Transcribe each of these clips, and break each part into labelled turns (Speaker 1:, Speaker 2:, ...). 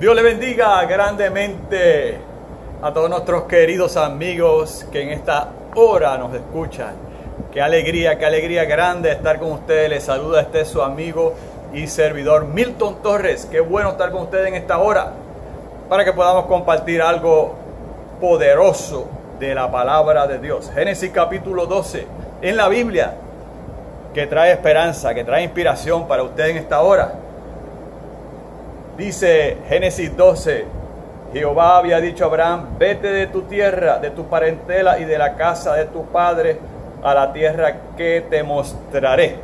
Speaker 1: Dios le bendiga grandemente a todos nuestros queridos amigos que en esta hora nos escuchan. Qué alegría, qué alegría grande estar con ustedes. Les saluda este su amigo y servidor Milton Torres. Qué bueno estar con ustedes en esta hora para que podamos compartir algo poderoso de la palabra de Dios. Génesis capítulo 12 en la Biblia que trae esperanza, que trae inspiración para usted en esta hora. Dice Génesis 12, Jehová había dicho a Abraham, vete de tu tierra, de tu parentela y de la casa de tu padre a la tierra que te mostraré.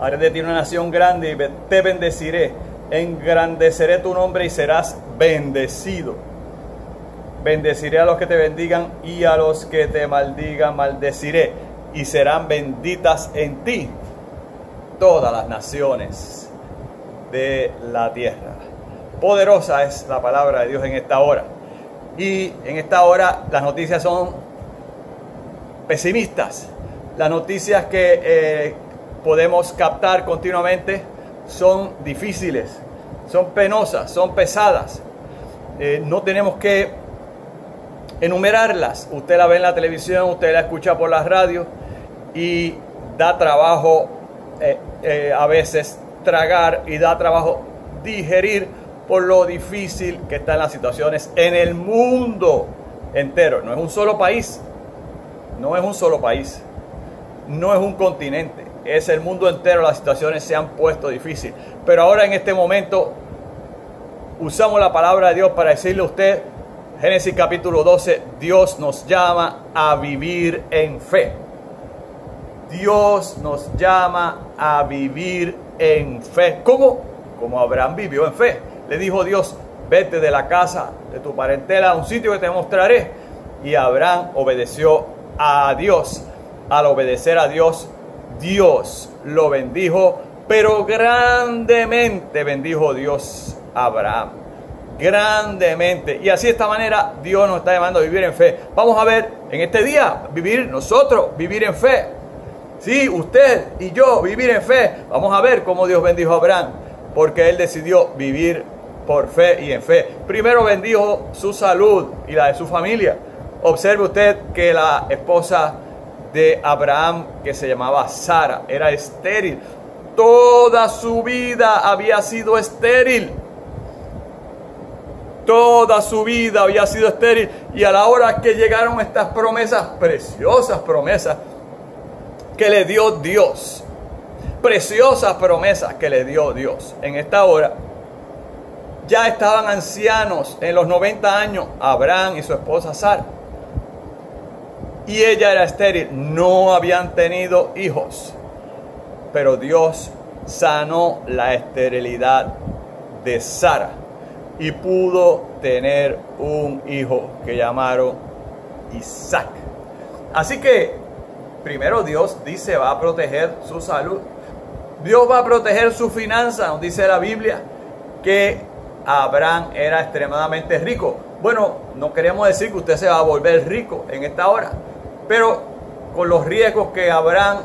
Speaker 1: Haré de ti una nación grande y te bendeciré. Engrandeceré tu nombre y serás bendecido. Bendeciré a los que te bendigan y a los que te maldigan maldeciré. Y serán benditas en ti todas las naciones de la tierra. Poderosa es la palabra de Dios en esta hora. Y en esta hora las noticias son pesimistas. Las noticias que eh, podemos captar continuamente son difíciles, son penosas, son pesadas. Eh, no tenemos que enumerarlas. Usted la ve en la televisión, usted la escucha por la radio y da trabajo eh, a veces tragar y da trabajo digerir por lo difícil que están las situaciones en el mundo entero. No es un solo país, no es un solo país, no es un continente, es el mundo entero. Las situaciones se han puesto difíciles. Pero ahora en este momento usamos la palabra de Dios para decirle a usted, Génesis capítulo 12, Dios nos llama a vivir en fe. Dios nos llama a vivir en fe. ¿Cómo? Como Abraham vivió en fe. Le dijo Dios, vete de la casa de tu parentela a un sitio que te mostraré. Y Abraham obedeció a Dios. Al obedecer a Dios, Dios lo bendijo, pero grandemente bendijo Dios a Abraham. Grandemente. Y así de esta manera Dios nos está llamando a vivir en fe. Vamos a ver en este día, vivir nosotros, vivir en fe. Sí, usted y yo vivir en fe. Vamos a ver cómo Dios bendijo a Abraham, porque él decidió vivir por fe y en fe. Primero bendijo su salud y la de su familia. Observe usted que la esposa de Abraham, que se llamaba Sara, era estéril. Toda su vida había sido estéril. Toda su vida había sido estéril. Y a la hora que llegaron estas promesas, preciosas promesas, que le dio Dios. Preciosas promesas que le dio Dios. En esta hora ya estaban ancianos en los 90 años, Abraham y su esposa Sara. Y ella era estéril, no habían tenido hijos. Pero Dios sanó la esterilidad de Sara y pudo tener un hijo que llamaron Isaac. Así que primero Dios dice va a proteger su salud. Dios va a proteger su finanza, dice la Biblia que Abraham era extremadamente rico. Bueno, no queremos decir que usted se va a volver rico en esta hora, pero con los riesgos que Abraham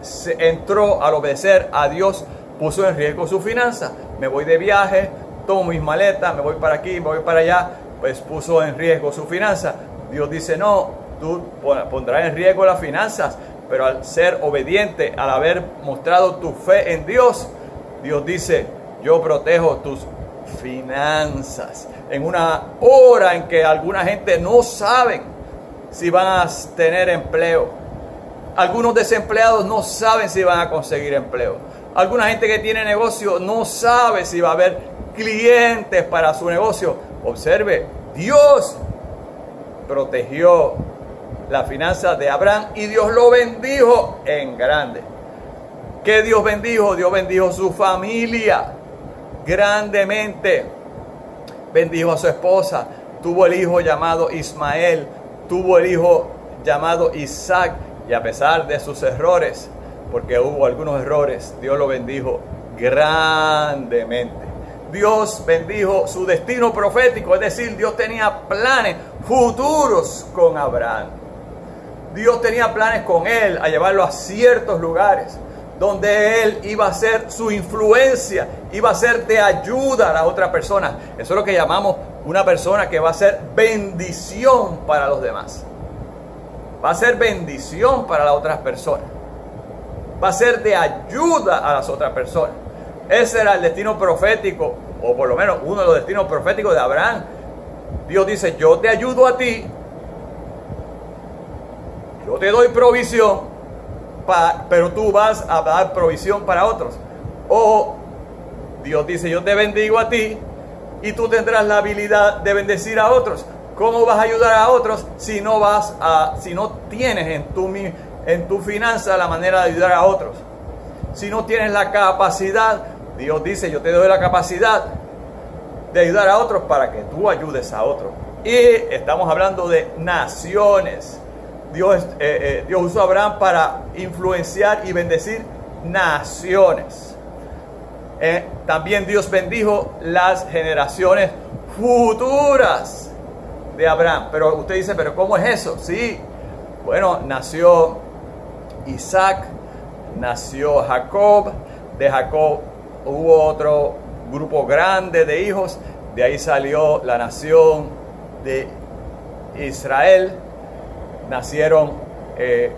Speaker 1: se entró al obedecer a Dios, puso en riesgo su finanza. Me voy de viaje, tomo mis maletas, me voy para aquí, me voy para allá, pues puso en riesgo su finanza. Dios dice, no, tú pondrás en riesgo las finanzas, pero al ser obediente, al haber mostrado tu fe en Dios, Dios dice, yo protejo tus finanzas. En una hora en que alguna gente no sabe si van a tener empleo. Algunos desempleados no saben si van a conseguir empleo. Alguna gente que tiene negocio no sabe si va a haber clientes para su negocio. Observe, Dios protegió la finanza de Abraham y Dios lo bendijo en grande. ¿Qué Dios bendijo? Dios bendijo su familia grandemente. Bendijo a su esposa. Tuvo el hijo llamado Ismael. Tuvo el hijo llamado Isaac. Y a pesar de sus errores, porque hubo algunos errores, Dios lo bendijo grandemente. Dios bendijo su destino profético, es decir, Dios tenía planes futuros con Abraham. Dios tenía planes con él a llevarlo a ciertos lugares. donde él iba a ser su influencia, iba a ser de ayuda a la otra persona. Eso es lo que llamamos una persona que va a ser bendición para los demás. Va a ser bendición para las otras personas. Va a ser de ayuda a las otras personas. Ese era el destino profético, o por lo menos uno de los destinos proféticos de Abraham. Dios dice, yo te ayudo a ti, te doy provisión, pero tú vas a dar provisión para otros. O Dios dice, yo te bendigo a ti y tú tendrás la habilidad de bendecir a otros. ¿Cómo vas a ayudar a otros si no vas a, si no tienes en tu, en tu finanza la manera de ayudar a otros? Si no tienes la capacidad, Dios dice, yo te doy la capacidad de ayudar a otros para que tú ayudes a otros. Y estamos hablando de naciones. Dios, eh, eh, Dios usó a Abraham para influenciar y bendecir naciones. Eh, también Dios bendijo las generaciones futuras de Abraham. Pero usted dice, pero ¿cómo es eso? Sí, bueno, nació Isaac, nació Jacob, de Jacob hubo otro grupo grande de hijos, de ahí salió la nación de Israel, nacieron eh,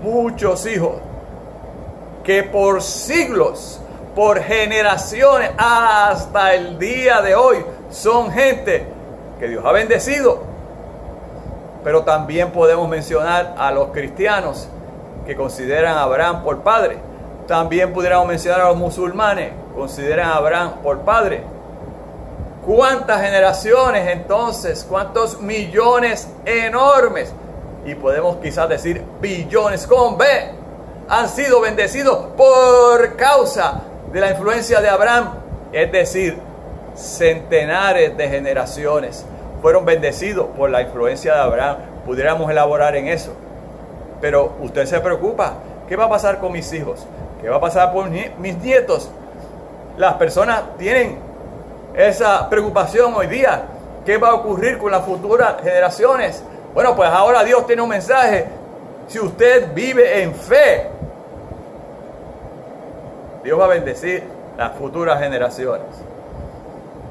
Speaker 1: muchos hijos que por siglos, por generaciones, hasta el día de hoy, son gente que Dios ha bendecido. Pero también podemos mencionar a los cristianos que consideran a Abraham por padre. También pudiéramos mencionar a los musulmanes, consideran a Abraham por padre. ¿Cuántas generaciones entonces? ¿Cuántos millones enormes? Y podemos quizás decir billones con B han sido bendecidos por causa de la influencia de Abraham. Es decir, centenares de generaciones fueron bendecidos por la influencia de Abraham. Pudiéramos elaborar en eso. Pero usted se preocupa, ¿qué va a pasar con mis hijos? ¿Qué va a pasar con mis nietos? Las personas tienen esa preocupación hoy día. ¿Qué va a ocurrir con las futuras generaciones? Bueno, pues ahora Dios tiene un mensaje. Si usted vive en fe, Dios va a bendecir las futuras generaciones.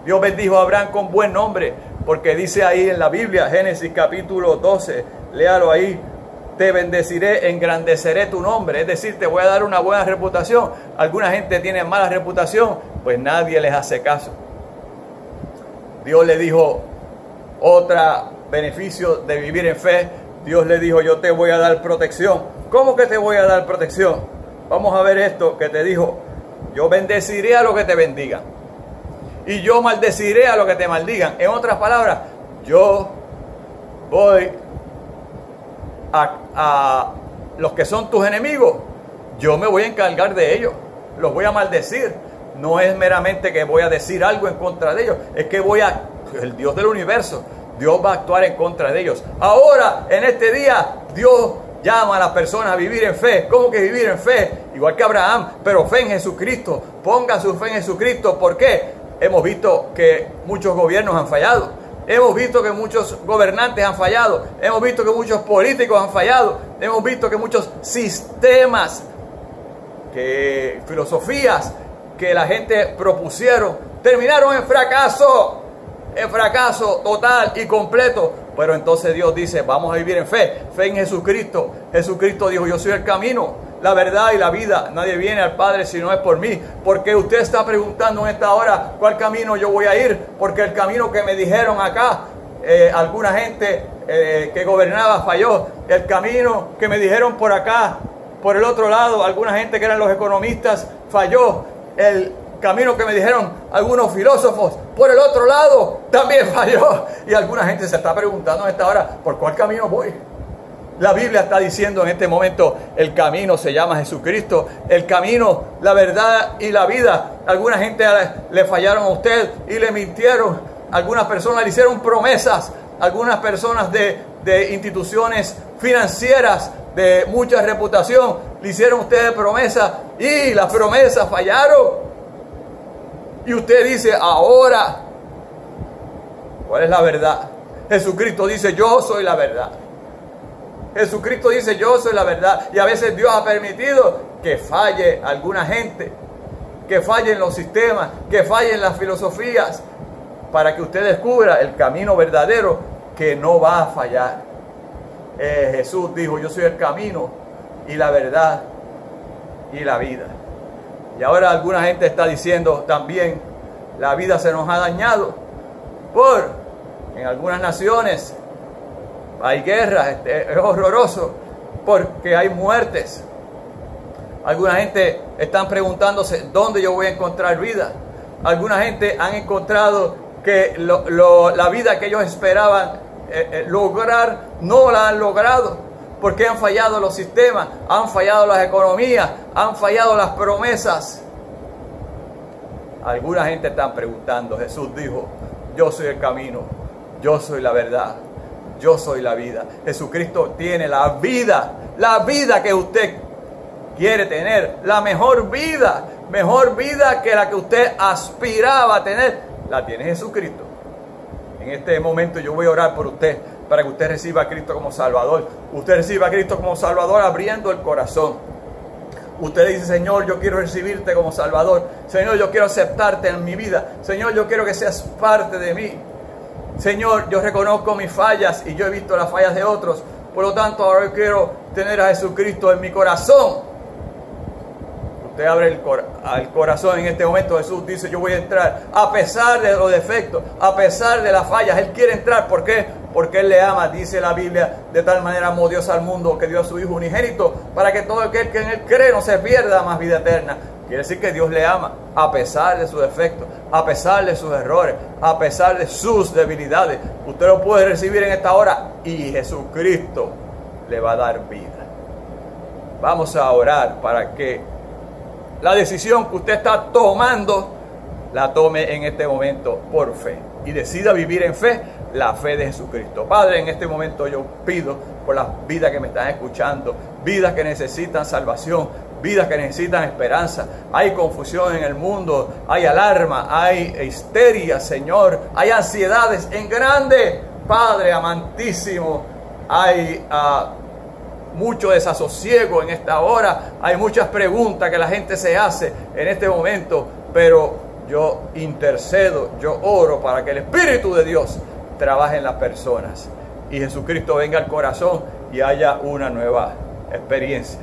Speaker 1: Dios bendijo a Abraham con buen nombre, porque dice ahí en la Biblia, Génesis capítulo 12, léalo ahí, te bendeciré, engrandeceré tu nombre, es decir, te voy a dar una buena reputación. Alguna gente tiene mala reputación, pues nadie les hace caso. Dios le dijo otra beneficio de vivir en fe. Dios le dijo, yo te voy a dar protección. ¿Cómo que te voy a dar protección? Vamos a ver esto que te dijo. Yo bendeciré a los que te bendigan. Y yo maldeciré a los que te maldigan. En otras palabras, yo voy a, los que son tus enemigos, yo me voy a encargar de ellos, los voy a maldecir. No es meramente que voy a decir algo en contra de ellos, es que voy a, el Dios del universo, Dios va a actuar en contra de ellos. Ahora, en este día, Dios llama a las personas a vivir en fe. ¿Cómo que vivir en fe? Igual que Abraham, pero fe en Jesucristo. Ponga su fe en Jesucristo. ¿Por qué? Hemos visto que muchos gobiernos han fallado. Hemos visto que muchos gobernantes han fallado, hemos visto que muchos políticos han fallado, hemos visto que muchos sistemas, que filosofías que la gente propusieron terminaron en fracaso, en fracaso total y completo. Pero entonces Dios dice, vamos a vivir en fe, fe en Jesucristo. Jesucristo dijo, yo soy el camino, la verdad y la vida. Nadie viene al Padre si no es por mí. Porque usted está preguntando en esta hora cuál camino yo voy a ir. Porque el camino que me dijeron acá, eh, alguna gente eh, que gobernaba falló. El camino que me dijeron por acá, por el otro lado, alguna gente que eran los economistas, falló. El camino que me dijeron algunos filósofos, por el otro lado, también falló. Y alguna gente se está preguntando en esta hora, ¿por cuál camino voy? La Biblia está diciendo en este momento, el camino se llama Jesucristo, el camino, la verdad y la vida. Alguna gente le fallaron a usted y le mintieron. Algunas personas le hicieron promesas. Algunas personas de, de instituciones financieras de mucha reputación le hicieron a usted promesas y las promesas fallaron. Y usted dice, ahora, ¿cuál es la verdad? Jesucristo dice, yo soy la verdad. Jesucristo dice, yo soy la verdad. Y a veces Dios ha permitido que falle alguna gente, que fallen los sistemas, que fallen las filosofías, para que usted descubra el camino verdadero que no va a fallar. Eh, Jesús dijo, yo soy el camino y la verdad y la vida. Y ahora alguna gente está diciendo también, la vida se nos ha dañado por, en algunas naciones, hay guerras, este, es horroroso, porque hay muertes. Alguna gente están preguntándose dónde yo voy a encontrar vida. Alguna gente han encontrado que la vida que ellos esperaban eh, eh, lograr no la han logrado porque han fallado los sistemas, han fallado las economías, han fallado las promesas. Alguna gente está preguntando, Jesús dijo, yo soy el camino, yo soy la verdad, yo soy la vida. Jesucristo tiene la vida, la vida que usted quiere tener, la mejor vida, mejor vida que la que usted aspiraba a tener, la tiene Jesucristo. En este momento yo voy a orar por usted para que usted reciba a Cristo como Salvador. Usted reciba a Cristo como Salvador abriendo el corazón. Usted dice, Señor, yo quiero recibirte como Salvador. Señor, yo quiero aceptarte en mi vida. Señor, yo quiero que seas parte de mí. Señor, yo reconozco mis fallas y yo he visto las fallas de otros. Por lo tanto, ahora yo quiero tener a Jesucristo en mi corazón. Usted abre el, corazón en este momento. Jesús dice, yo voy a entrar a pesar de los defectos, a pesar de las fallas. Él quiere entrar. ¿Por qué? Porque Él le ama, dice la Biblia. De tal manera amó Dios al mundo que dio a su Hijo unigénito para que todo aquel que en Él cree no se pierda más vida eterna. Quiere decir que Dios le ama a pesar de sus defectos, a pesar de sus errores, a pesar de sus debilidades. Usted lo puede recibir en esta hora y Jesucristo le va a dar vida. Vamos a orar para que la decisión que usted está tomando, la tome en este momento por fe. Y decida vivir en fe, la fe de Jesucristo. Padre, en este momento yo pido por las vidas que me están escuchando, vidas que necesitan salvación, vidas que necesitan esperanza. Hay confusión en el mundo, hay alarma, hay histeria, Señor, hay ansiedades en grande. Padre amantísimo, hay... Uh, mucho desasosiego en esta hora, hay muchas preguntas que la gente se hace en este momento, pero yo intercedo, yo oro para que el Espíritu de Dios trabaje en las personas y Jesucristo venga al corazón y haya una nueva experiencia.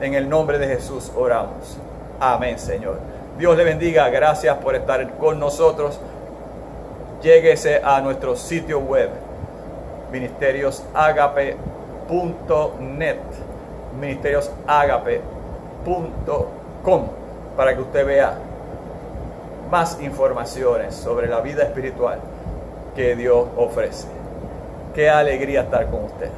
Speaker 1: En el nombre de Jesús oramos. Amén, Señor. Dios le bendiga. Gracias por estar con nosotros. Lléguese a nuestro sitio web, Ministerios Agape net ministeriosagape.com para que usted vea más informaciones sobre la vida espiritual que Dios ofrece. Qué alegría estar con usted.